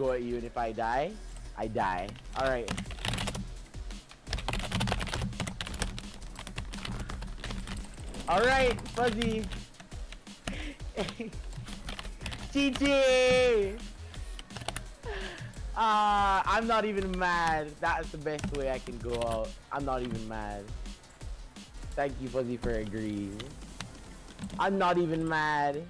go at you, and if I die, I die. Alright. Alright, Fuzzy. GG! Uh, ah, I'm not even mad. That's the best way I can go out. I'm not even mad. Thank you, Fuzzy, for agreeing. I'm not even mad.